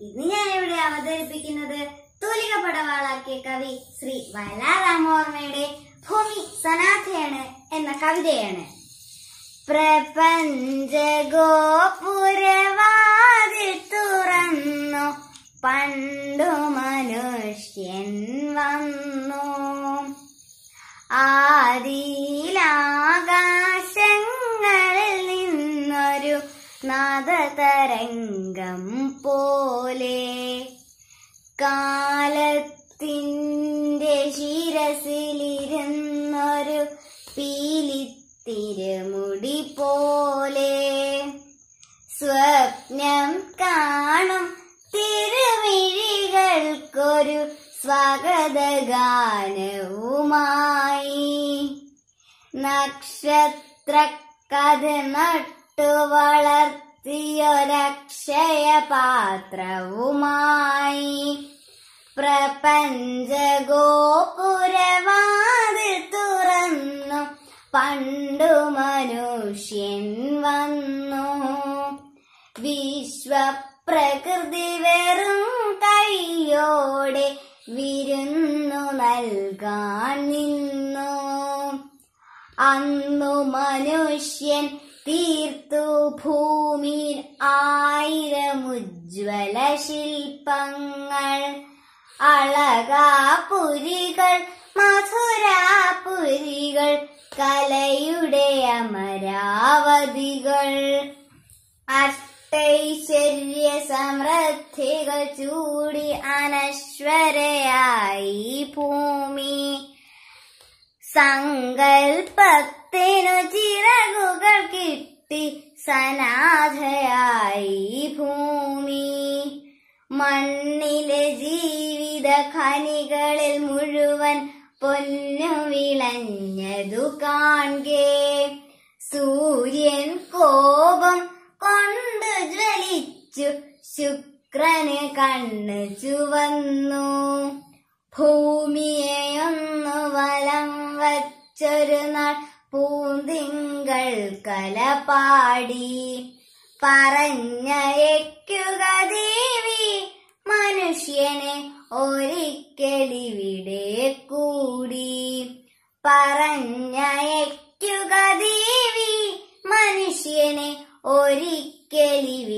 ഇന്ന് ഞാൻ ഇവിടെ അവതരിപ്പിക്കുന്നത്. തൂലിക പടവാളാക്കിയ കവി ശ്രീ വയലാർ രാമവർമ്മയുടെ ഭൂമി സനാഥയാണ് എന്ന കവിതയാണ്. പ്രപഞ്ചഗോപുരവാതിൽ തുറന്നു പണ്ടു മനുഷ്യൻ വന്നു. ആദിലാകാ നാദതരംഗം പോലെ കാലത്തിന്റെ ശിരസിലിരുന്നൊരു പീലിത്തിരുമുടി പോലെ സ്വപ്നം കാണും തിരുമിഴികൾക്കൊരു സ്വാഗതഗാനവുമായി. നക്ഷത്രക്കഥ നട്ടു വളർത്തിയൊരക്ഷയ പാത്രവുമായി പ്രപഞ്ചഗോപുരവാതിൽ തുറന്നു പണ്ടു മനുഷ്യൻ വന്നു. വിശ്വപ്രകൃതി വെറും കൈയോടെ വിരുന്നു നൽകാൻ നിന്നു. അന്നു മനുഷ്യൻ തീർത്തു ഭൂമിയിൽ ആയിരം ഉജ്ജ്വല ശില്പങ്ങൾ. അളകാപുരികൾ മധുരാപുരികൾ കലയുടെ അമരാവതികൾ. അഷ്ടൈശ്വര്യ സമൃദ്ധികൾ ചൂടി അനശ്വരയായി ഭൂമി. സങ്കൽപ്പത്തിനു ചിറകുകൾ കിട്ടി സനാഥയായി ഭൂമി. മണ്ണിലെ ജീവിത ഖനികളിൽ മുഴുവൻ പൊന്നു വിളഞ്ഞതു കാൺകേ സൂര്യൻ കോപം കൊണ്ട് ജ്വലിച്ചു ശുക്രന് കണ്ണ് ചുവന്നു. ഭൂമിയെയൊന്നു പൂന്തിങ്കൾ കലപാടി. പറഞ്ഞയക്കുക ദേവി മനുഷ്യനെ ഒരിക്കലിവിടെ കൂടി പറഞ്ഞയക്കുക ദേവി മനുഷ്യനെ ഒരിക്കലിവിടെ കൂടി